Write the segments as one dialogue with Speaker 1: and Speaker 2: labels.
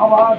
Speaker 1: Hello.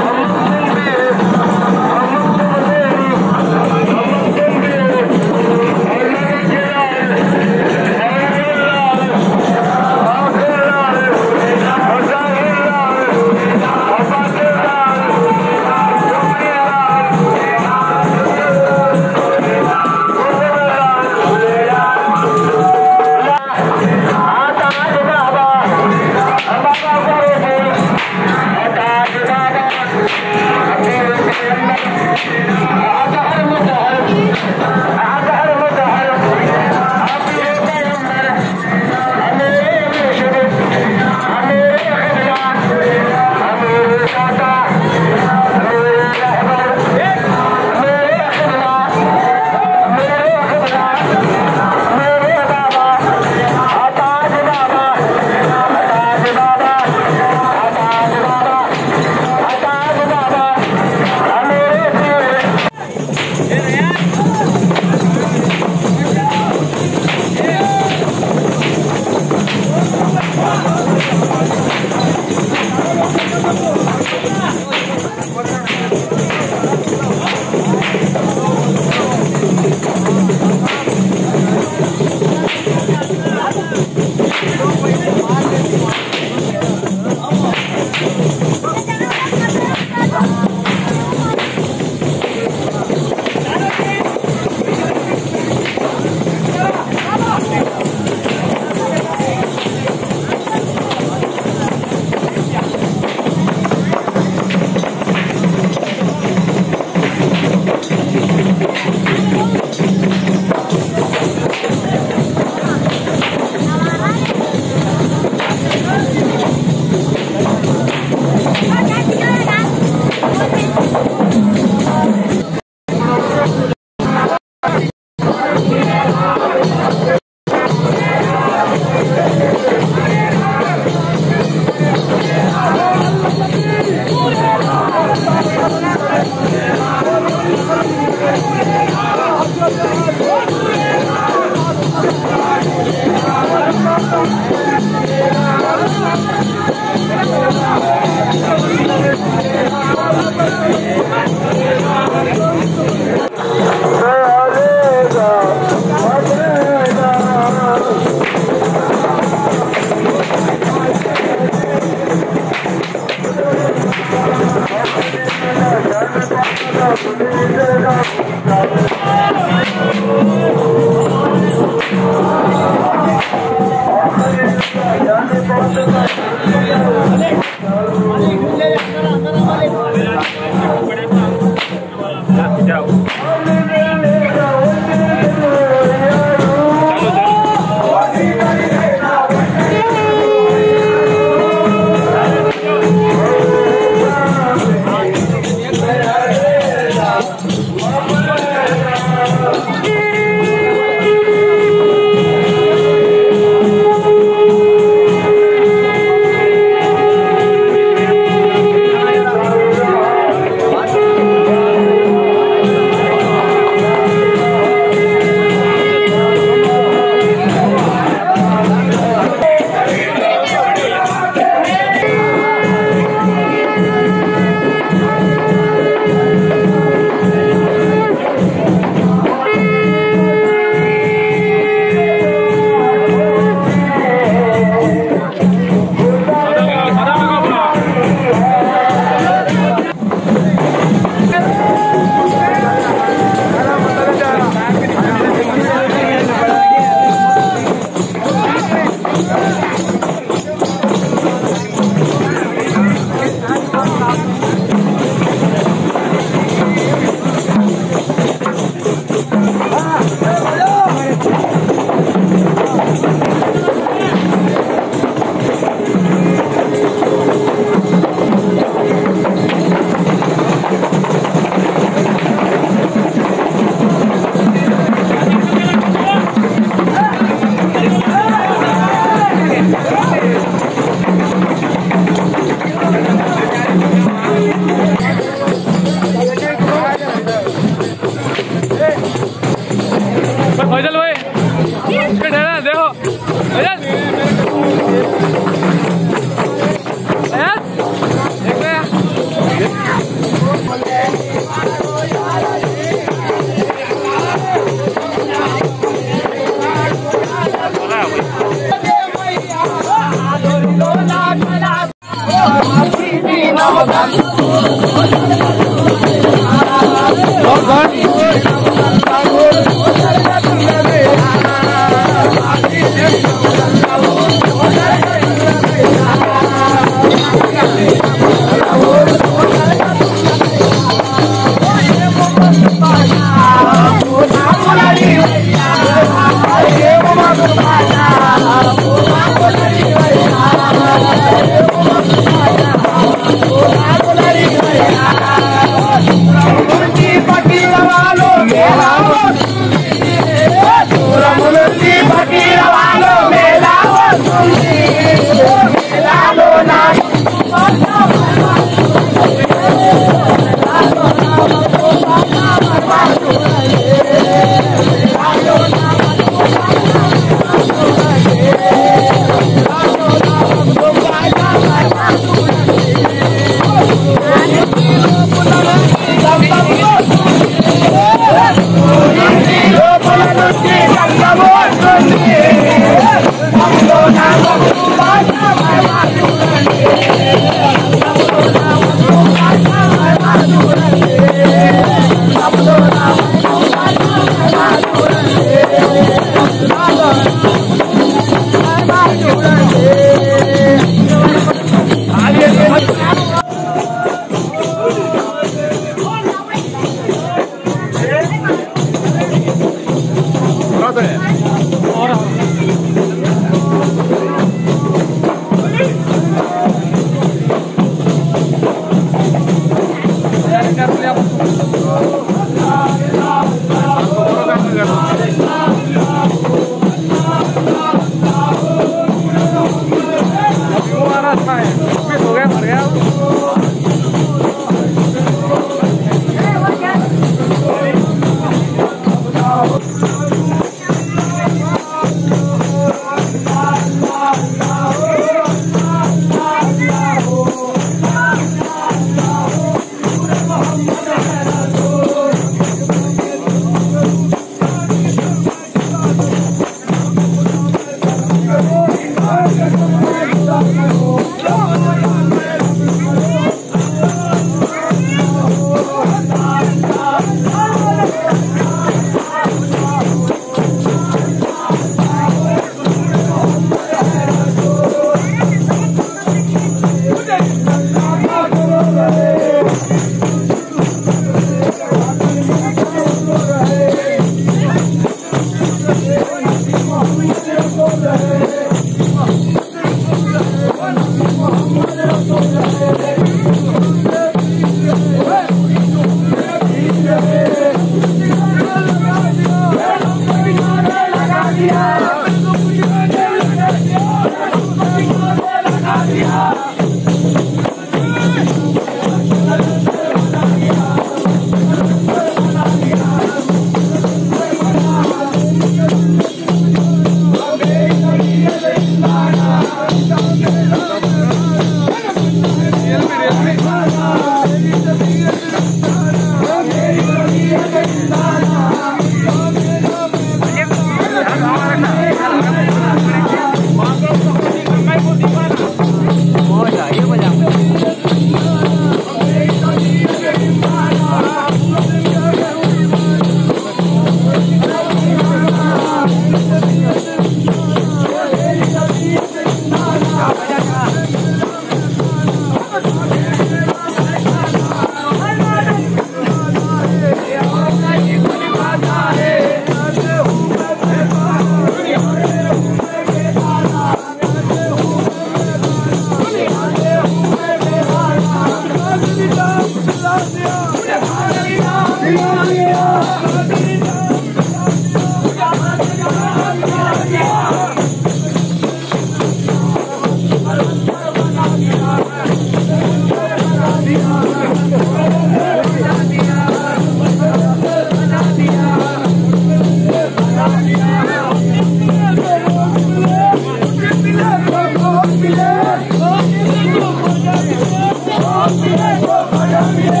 Speaker 1: Happy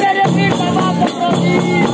Speaker 1: میرے پیر
Speaker 2: بابا پکڑو
Speaker 3: جی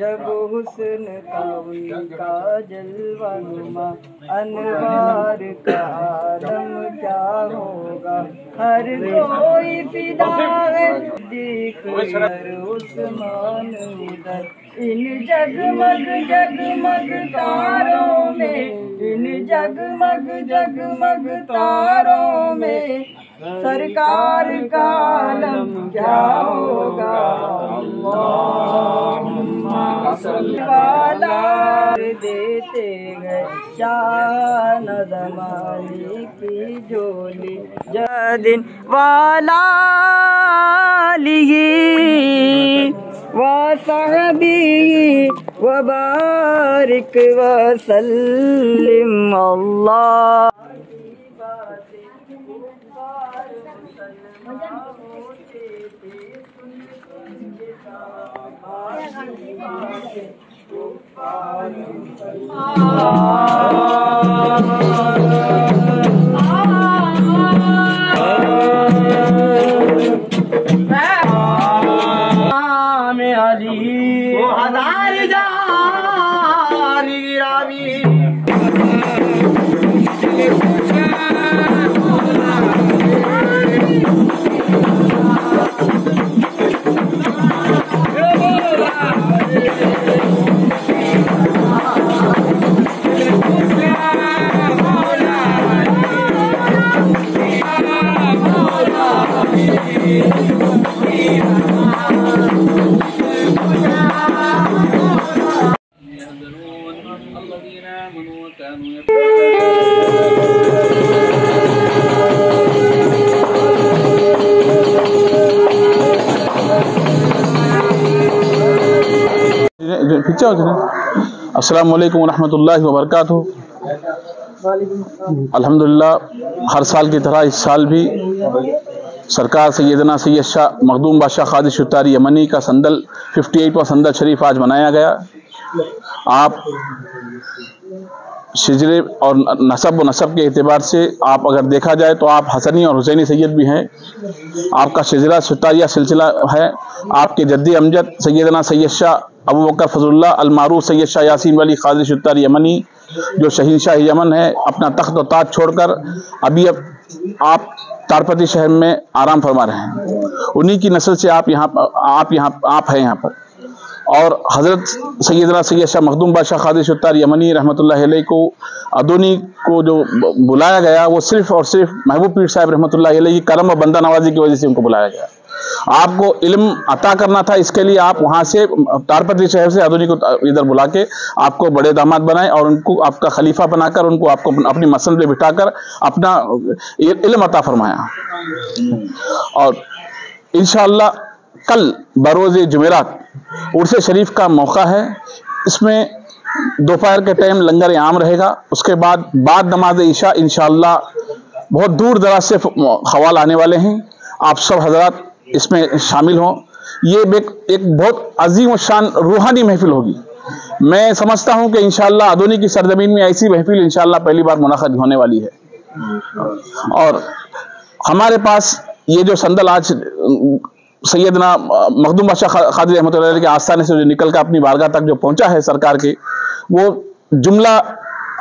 Speaker 3: جب حسن کا ان کا جلوہ نما انوار کا عالم کیا ہوگا؟ ہر کوئی فدا ہے، دیکھ کر عثمان ادھر۔ ان جگمگ جگمگ تاروں میں، ان جگمگ جگمگ تاروں میں۔ سرکار کا عالم کیا ہوگا؟ اللہم صل والا دیتے گئے شان زمانی کی جولی جدن والا لی وصحبه وبارك وسلم الله میں علی وہ
Speaker 4: السلام علیکم ورحمۃ اللہ وبرکاتہ۔ الحمدللہ، ہر سال کی طرح اس سال بھی سرکار سیدنا سید شاہ مخدوم بادشاہ خادر شتاری یمنی کا سندل ففٹی ایٹ سندل شریف آج منایا گیا۔ آپ شجرے اور نصب و نصب کے اعتبار سے آپ اگر دیکھا جائے تو آپ حسنی اور حسینی سید بھی ہیں۔ آپ کا شجرہ، ستاریہ سلسلہ ہے۔ آپ کے جدی امجد سیدنا سید شاہ ابو بکر فضل اللہ المعروف سید شاہ یاسین ولی خادر شتار یمنی، جو شہین شاہ یمن ہے، اپنا تخت و تاج چھوڑ کر ابھی اب آپ تارپتی شہر میں آرام فرما رہے ہیں۔ انہی کی نسل سے آپ یہاں آپ یہاں، آپ ہیں یہاں پر۔ اور حضرت سیدنا سید شاہ مخدوم بادشاہ خادر شتار یمنی رحمۃ اللہ علیہ کو، ادونی کو جو بلایا گیا، وہ صرف اور صرف محبوب پیر صاحب رحمۃ اللہ علیہ کی کرم و بندہ نوازی کی وجہ سے ان کو بلایا گیا۔ آپ کو علم عطا کرنا تھا، اس کے لیے آپ وہاں سے تارپتی شہر سے ادونی کو ادھر بلا کے آپ کو بڑے داماد بنائے اور ان کو آپ کا خلیفہ بنا کر، ان کو آپ کو اپنی مسل پہ بٹھا کر اپنا علم عطا فرمایا۔ اور انشاءاللہ کل بروز جمعرات عرس شریف کا موقع ہے۔ اس میں دوپہر کے ٹائم لنگر عام رہے گا۔ اس کے بعد بعد نماز عشاء انشاءاللہ بہت دور دراز سے خوال آنے والے ہیں۔ آپ سب حضرات اس میں شامل ہوں۔ یہ ایک بہت عظیم و شان روحانی محفل ہوگی۔ میں سمجھتا ہوں کہ انشاءاللہ ادونی کی سرزمین میں ایسی محفل انشاءاللہ پہلی بار منعقد ہونے والی ہے۔ اور ہمارے پاس یہ جو سندل آج سیدنا مخدوم بادشاہ خادر رحمۃ اللہ علیہ کے آستانے سے جو نکل کر اپنی بارگاہ تک جو پہنچا ہے سرکار کے وہ جملہ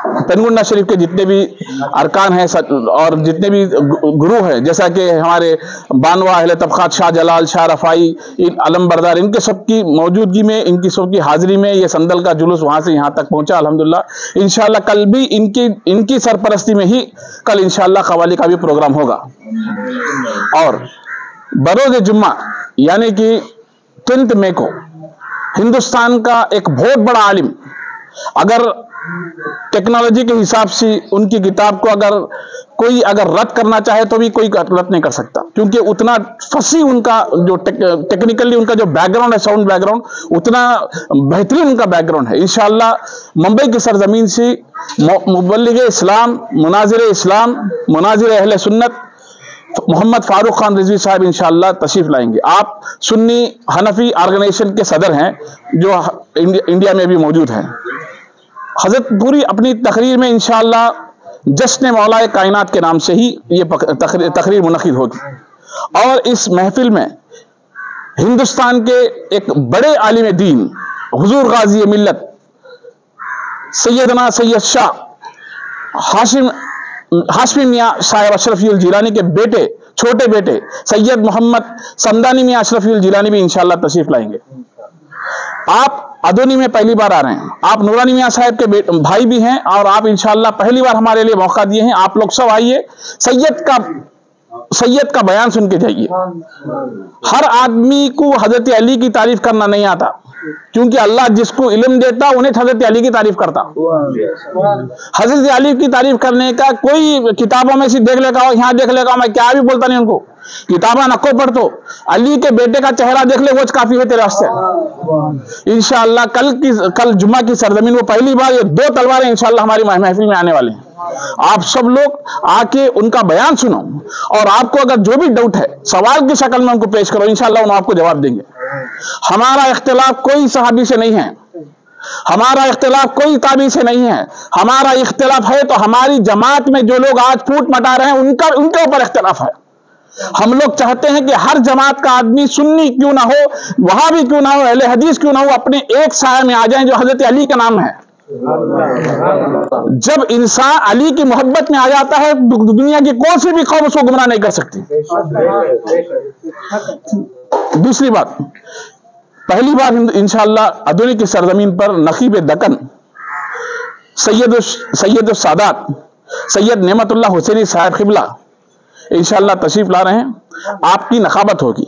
Speaker 4: تنگنڈا شریف کے جتنے بھی ارکان ہیں اور جتنے بھی گرو ہیں، جیسا کہ ہمارے بانوا، اہل طبقات، شاہ جلال، شاہ رفائی علم بردار، ان کے سب کی موجودگی میں، ان کی سب کی حاضری میں یہ سندل کا جلوس وہاں سے یہاں تک پہنچا، الحمدللہ۔ انشاءاللہ کل بھی ان کی ان کی سرپرستی میں ہی کل انشاءاللہ قوالی کا بھی پروگرام ہوگا۔ اور بروز جمعہ یعنی کہ ٹینتھ مے کو، ہندوستان کا ایک بہت بڑا عالم، اگر ٹیکنالوجی کے حساب سے ان کی کتاب کو اگر کوئی اگر رد کرنا چاہے تو بھی کوئی رد نہیں کر سکتا۔ کیونکہ اتنا فصیح ان کا جو ٹیکنیکلی ان کا جو بیک گراؤنڈ ہے ساؤنڈ بیک گراؤنڈ اتنا بہترین ان کا بیک گراؤنڈ ہے۔ انشاءاللہ ممبئی کی سرزمین سے مبلغ اسلام، مناظر اسلام، مناظر اہل سنت محمد فاروق خان رضوی صاحب انشاءاللہ تشریف لائیں گے۔ آپ سنی حنفی آرگنائزیشن کے صدر ہیں جو انڈیا میں بھی موجود ہیں۔ حضرت پوری اپنی تقریر میں انشاءاللہ جشن مولا کائنات کے نام سے ہی یہ تقریر منعقد ہوگی۔ اور اس محفل میں ہندوستان کے ایک بڑے عالم دین، حضور غازی ملت، سیدنا سید شاہ ہاشم ہاشمی میاں صاحب اشرفی الجیلانی کے بیٹے، چھوٹے بیٹے، سید محمد سمدانی میاں اشرفی الجیلانی بھی انشاءاللہ تشریف لائیں گے۔ آپ ادونی میں پہلی بار آ رہے ہیں۔ آپ نورانی میاں صاحب کے بھائی بھی ہیں اور آپ انشاءاللہ پہلی بار ہمارے لیے موقع دیے ہیں۔ آپ لوگ سب آئیے۔ سید کا سید کا بیان سن کے جائیے۔ ہر آدمی کو حضرت علی کی تعریف کرنا نہیں آتا۔ کیونکہ اللہ جس کو علم دیتا، انہیں حضرت علی کی تعریف کرتا۔ حضرت علی کی تعریف کرنے کا کوئی کتابوں میں سے دیکھ لے گا، یہاں دیکھ لے گا، میں کیا بھی بولتا نہیں ان کو۔ کتابہ نکو پڑھ تو علی کے بیٹے کا چہرہ دیکھ لے، وہ کافی ہے تیرے واسطے۔ انشاءاللہ کل کی، کل جمعہ کی سرزمین، وہ پہلی بار یہ دو تلواریں انشاءاللہ ہماری محفل میں آنے والے ہیں۔ آپ سب لوگ آ کے ان کا بیان سنو اور آپ کو اگر جو بھی ڈاؤٹ ہے، سوال کی شکل میں ان کو پیش کرو، انشاءاللہ انہوں آپ کو جواب دیں گے۔ ہمارا اختلاف کوئی صحابی سے نہیں ہے۔ ہمارا اختلاف کوئی تابی سے نہیں ہے۔ ہمارا اختلاف ہے تو ہماری جماعت میں جو لوگ آج پھوٹ مٹا رہے ہیں، ان کا، ان کے اوپر اختلاف ہے۔ ہم لوگ چاہتے ہیں کہ ہر جماعت کا آدمی سنی کیوں نہ ہو، وہاں بھی کیوں نہ ہو، اہل حدیث کیوں نہ ہو، اپنے ایک سایہ میں آ جائیں جو حضرت علی کا نام ہے۔ جب انسان علی کی محبت میں آ جاتا ہے، دنیا کی کون سی بھی قوم اس کو گمراہ نہیں کر سکتی۔ دوسری بات، پہلی بار انشاءاللہ ادونی کی سرزمین پر نقیب دکن، سید سید السادات، سید نعمت اللہ حسینی صاحب قبلہ۔ انشاءاللہ تشریف لا رہے ہیں۔ آپ کی نخابت ہوگی۔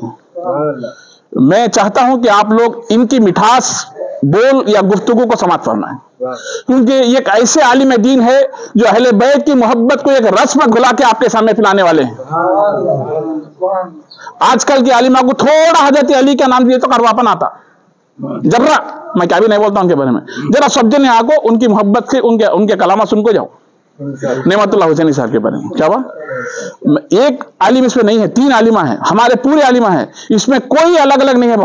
Speaker 4: میں چاہتا ہوں کہ آپ لوگ ان کی مٹھاس، بول یا گفتگو کو سماعت کرنا ہے کیونکہ یہ ایک ایسے عالم دین ہے جو اہل بیت کی محبت کو ایک رسم گلا کے آپ کے سامنے پلانے والے ہیں۔ آج کل کی عالمہ کو تھوڑا حضرت علی کا نام دیے تو کرواپن آتا۔ جرا میں کیا بھی نہیں بولتا ان کے بارے میں۔ ذرا سب جنے آگو، ان کی محبت سے، ان کے ان کے کلامہ سن کو جاؤ۔ نعمت مطلب اللہ حسینی صاحب کے بارے میں۔ کیا ہوا ایک عالم اس میں نہیں ہے، تین عالمہ ہیں۔ ہمارے پورے عالمہ ہیں۔ اس میں کوئی الگ الگ نہیں ہے۔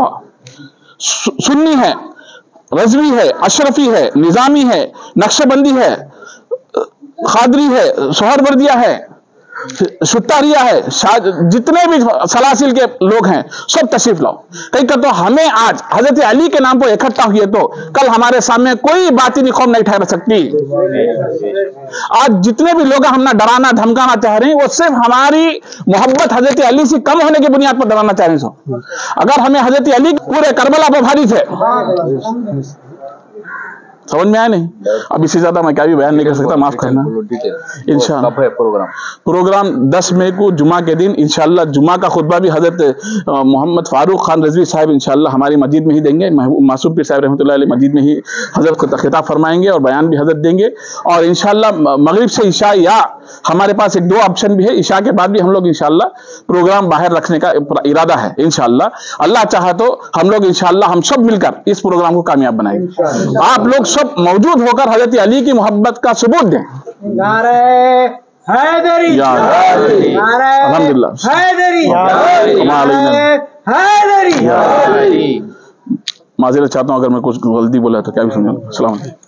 Speaker 4: سنی ہے، رضوی ہے، اشرفی ہے، نظامی ہے نقش بندی ہے، خادری ہے سہر بردیا ہے۔ ستاریہ ہے جتنے بھی سلاسل کے لوگ ہیں، سب تشریف لاؤ۔ کہیں کہ تو ہمیں آج حضرت علی کے نام پر اکٹھا ہوئے تو کل ہمارے سامنے کوئی باطنی قوم نہیں ٹھہر سکتی۔ آج جتنے بھی لوگ ہم نہ ڈرانا، دھمکانا چاہ رہے ہیں، وہ صرف ہماری محبت حضرت علی سے کم ہونے کی بنیاد پر ڈرانا چاہ رہے ہیں۔ اگر ہمیں حضرت علی پورے کربلا پر بھاری تھے۔ سمجھ میں آیا نہیں؟ اب اس سے زیادہ میں کیا بھی بیان نہیں کر سکتا معاف کرنا۔ انشاءاللہ۔ پروگرام دس مئی کو جمعہ کے دن انشاءاللہ جمعہ کا خطبہ بھی حضرت محمد فاروق خان رضوی صاحب انشاءاللہ ہماری مسجد میں ہی دیں گے۔ معصوم پیر صاحب رحمۃ اللہ علیہ مسجد میں ہی حضرت خطاب فرمائیں گے اور بیان بھی حضرت دیں گے۔ اور انشاءاللہ مغرب سے عشاء یا ہمارے پاس ایک دو آپشن بھی ہے۔ عشاء کے بعد بھی ہم لوگ انشاءاللہ پروگرام باہر رکھنے کا ارادہ ہے انشاءاللہ۔ اللہ چاہا تو ہم لوگ انشاءاللہ ہم سب مل کر اس پروگرام کو کامیاب بنائیں۔ گے آپ لوگ سب موجود ہو کر حضرت علی کی محبت کا ثبوت دیں۔ معذرت چاہتا ہوں اگر میں کچھ غلطی بولا تو کیا بھی سمجھا السلام علیکم۔